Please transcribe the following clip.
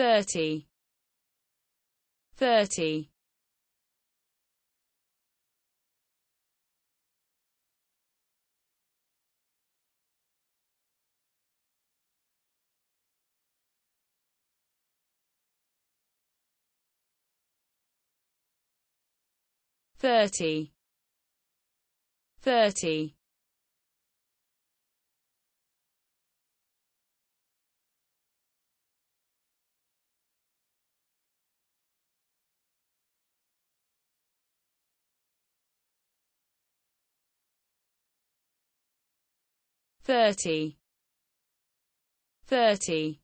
thirty, thirty, thirty, thirty, thirty, thirty,